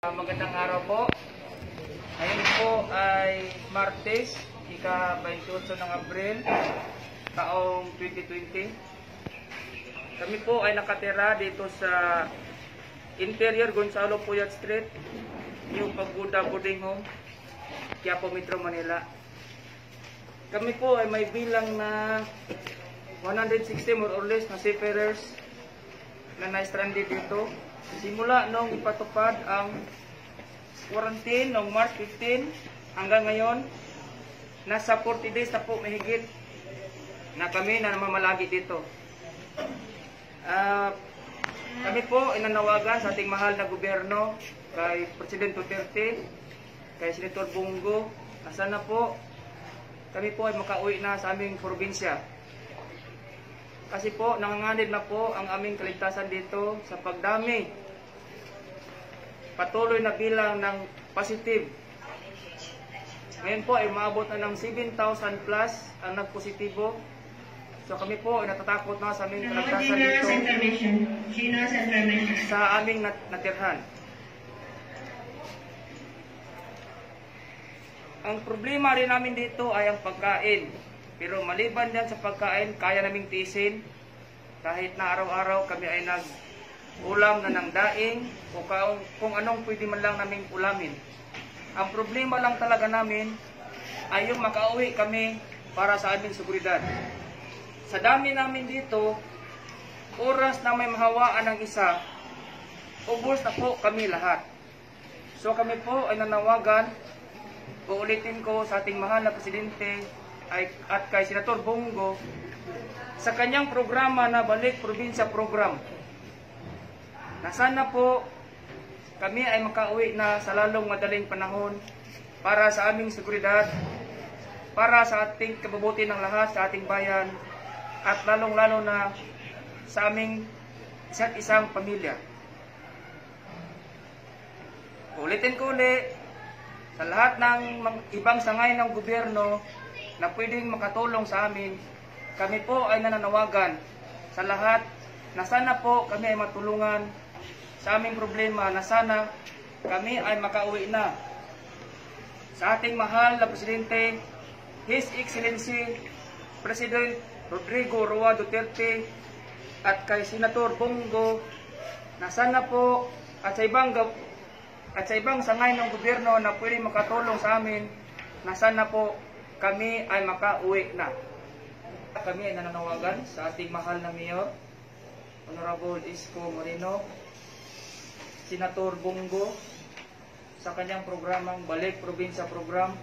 Ah, magandang araw po. Ngayon po ay Martes, ika-28 ng Abril, taong 2020. Kami po ay nakatira dito sa Interior Gonzalo Puyat Street, New Pagoda Boarding Home, Quiapo Metro, Manila. Kami po ay may bilang na 160 more or less na seafarers na na-stranded dito. Simula nung ipatupad ang quarantine noong March 15 hanggang ngayon, nasa 40 days na po mahigit na kami na namamalagi dito. Ah, kami po ay nanawagan sa ating mahal na gobyerno kay President Duterte, kay Senator Bungo, na sana po kami po ay makauwi na sa aming probinsya. Kasi po, nanganganib na po ang aming kaligtasan dito sa pagdami. Patuloy na bilang ng positive. Ngayon po ay maabot na ng 7,000 plus ang nagpositibo. So kami po ay natatakot na sa aming kaligtasan dito sa aming nat- natirhan. Ang problema rin namin dito ay ang pagkain. Pero maliban dyan sa pagkain, kaya naming tiisin. Kahit na araw-araw kami ay nag ulam na ng daing o kung, kung anong pwede man lang naming ulamin. Ang problema lang talaga namin ay yung makauwi kami para sa aming seguridad. Sa dami namin dito, oras na may mahawaan ng isa, ubos na po kami lahat. So kami po ay nanawagan, uulitin ko sa ating mahal na presidente ay, at kay Senator Bongo sa kanyang programa na Balik Probinsya Program. Na sana po kami ay makauwi na sa lalong madaling panahon para sa aming seguridad, para sa ating kabubuti ng lahat sa ating bayan, at lalong-lalo na sa aming isa't isang pamilya. Ulitin ko uli, sa lahat ng ibang sangay ng gobyerno na pwedeng makatulong sa amin, kami po ay nananawagan sa lahat na sana po kami ay matulungan sa aming problema na sana kami ay makauwi na. Sa ating mahal na Presidente, His Excellency President Rodrigo Roa Duterte at kay Senator Bongo na sana po at sa ibang at sa ibang sangay ng gobyerno na pwede makatulong sa amin na sana po kami ay makauwi na. Kami ay nananawagan sa ating mahal na Mayor, Honorable Isko Moreno, Senator Bongo, sa kanyang programang Balik Probinsya Program,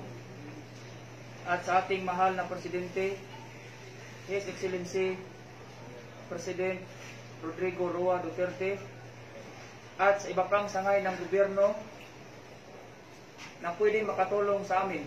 at sa ating mahal na Presidente, His Excellency President Rodrigo Roa Duterte, at sa iba pang sangay ng gobyerno na pwede makatulong sa amin